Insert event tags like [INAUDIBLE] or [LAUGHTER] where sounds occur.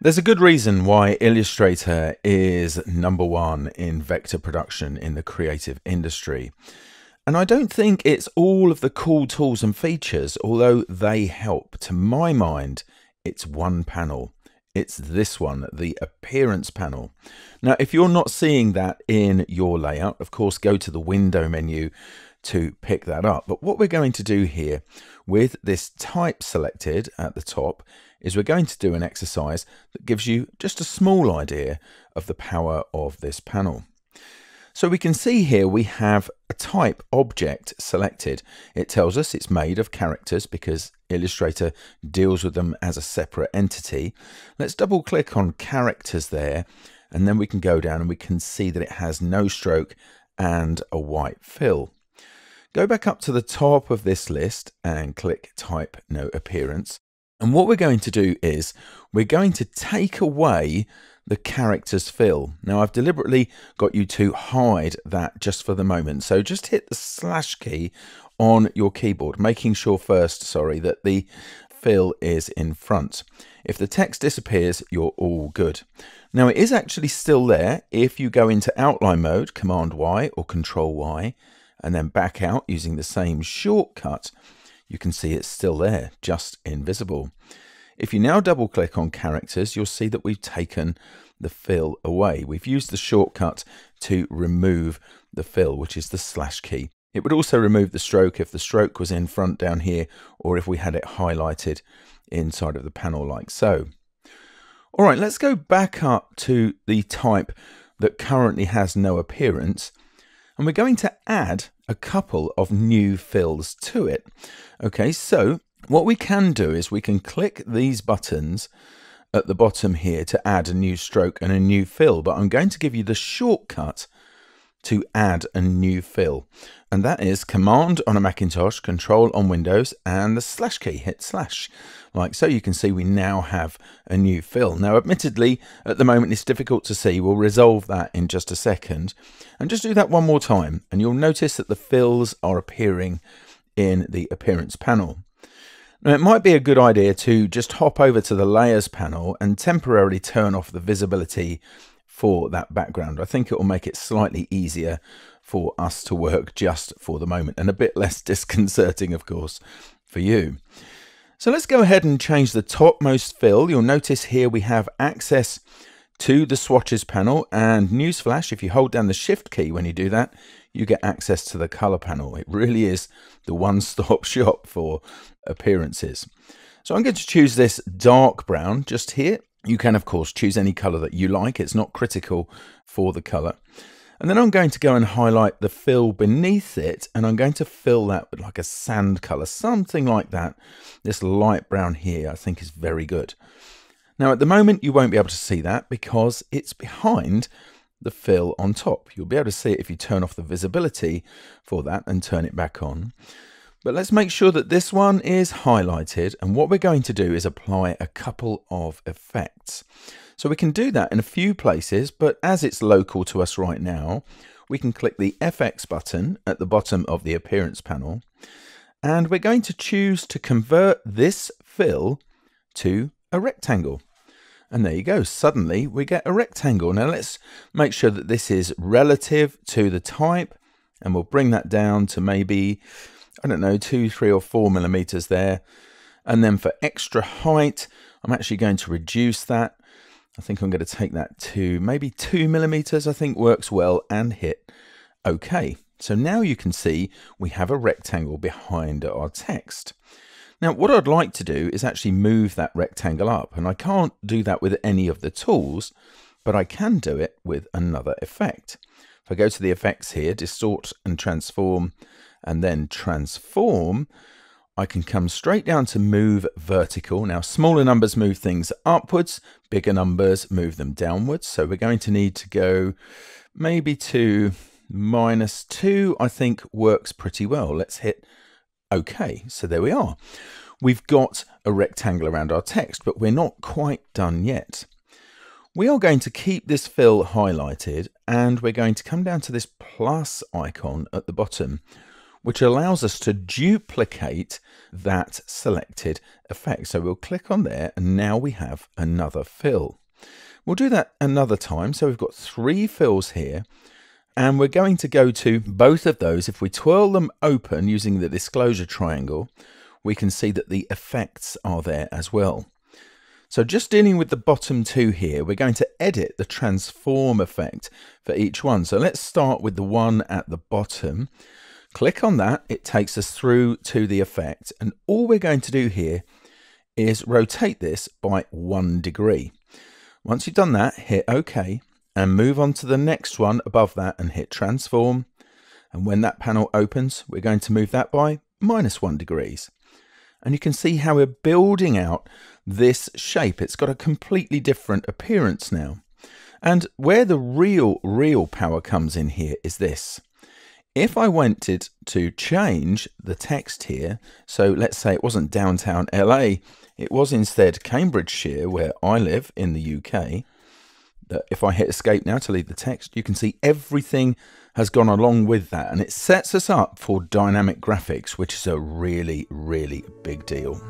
There's a good reason why Illustrator is number one in vector production in the creative industry. And I don't think it's all of the cool tools and features, although they help. To my mind, it's one panel. It's this one, the appearance panel. Now, if you're not seeing that in your layout, of course, go to the window menu to pick that up. But what we're going to do here with this type selected at the top is we're going to do an exercise that gives you just a small idea of the power of this panel. So we can see here we have a type object selected. It tells us it's made of characters because Illustrator deals with them as a separate entity. Let's double click on characters there and then we can go down and we can see that it has no stroke and a white fill. Go back up to the top of this list and click type no appearance. And what we're going to do is we're going to take away the character's fill. Now I've deliberately got you to hide that just for the moment. So just hit the slash key on your keyboard, making sure first, sorry, that the fill is in front. If the text disappears, you're all good. Now it is actually still there if you go into outline mode, Command Y or Control Y, and then back out using the same shortcut, you can see it's still there, just invisible. If you now double click on characters, you'll see that we've taken the fill away. We've used the shortcut to remove the fill, which is the slash key. It would also remove the stroke if the stroke was in front down here, or if we had it highlighted inside of the panel like so. All right, let's go back up to the type that currently has no appearance and we're going to add a couple of new fills to it. Okay, so what we can do is we can click these buttons at the bottom here to add a new stroke and a new fill, but I'm going to give you the shortcut to add a new fill. And that is Command on a Macintosh, Control on Windows, and the slash key, hit slash. Like so, you can see we now have a new fill. Now, admittedly, at the moment it's difficult to see. We'll resolve that in just a second. And just do that one more time, and you'll notice that the fills are appearing in the Appearance panel. Now, it might be a good idea to just hop over to the Layers panel and temporarily turn off the visibility for that background. I think it will make it slightly easier for us to work just for the moment and a bit less [LAUGHS] disconcerting, of course, for you. So let's go ahead and change the topmost fill. You'll notice here we have access to the swatches panel and newsflash, if you hold down the shift key when you do that, you get access to the color panel. It really is the one-stop [LAUGHS] shop for appearances. So I'm going to choose this dark brown just here you can, of course, choose any color that you like. It's not critical for the color. And then I'm going to go and highlight the fill beneath it, and I'm going to fill that with like a sand color, something like that. This light brown here, I think is very good. Now, at the moment, you won't be able to see that because it's behind the fill on top. You'll be able to see it if you turn off the visibility for that and turn it back on. But let's make sure that this one is highlighted. And what we're going to do is apply a couple of effects. So we can do that in a few places, but as it's local to us right now, we can click the FX button at the bottom of the appearance panel. And we're going to choose to convert this fill to a rectangle. And there you go. Suddenly we get a rectangle. Now let's make sure that this is relative to the type and we'll bring that down to maybe I don't know, two, three, or four millimeters there. And then for extra height, I'm actually going to reduce that. I think I'm going to take that to maybe two millimeters, I think works well, and hit OK. So now you can see we have a rectangle behind our text. Now, what I'd like to do is actually move that rectangle up, and I can't do that with any of the tools, but I can do it with another effect. If I go to the effects here, distort and transform, and then transform, I can come straight down to move vertical. Now, smaller numbers move things upwards, bigger numbers move them downwards. So we're going to need to go maybe to minus two, I think works pretty well. Let's hit OK. So there we are. We've got a rectangle around our text, but we're not quite done yet. We are going to keep this fill highlighted and we're going to come down to this plus icon at the bottom which allows us to duplicate that selected effect. So we'll click on there and now we have another fill. We'll do that another time. So we've got three fills here and we're going to go to both of those. If we twirl them open using the disclosure triangle, we can see that the effects are there as well. So just dealing with the bottom two here, we're going to edit the transform effect for each one. So let's start with the one at the bottom. Click on that, it takes us through to the effect. And all we're going to do here is rotate this by one degree. Once you've done that, hit OK and move on to the next one above that and hit transform. And when that panel opens, we're going to move that by minus one degrees. And you can see how we're building out this shape. It's got a completely different appearance now. And where the real, real power comes in here is this. If I wanted to change the text here, so let's say it wasn't downtown LA, it was instead Cambridgeshire, where I live in the UK. That if I hit escape now to leave the text, you can see everything has gone along with that. And it sets us up for dynamic graphics, which is a really, really big deal.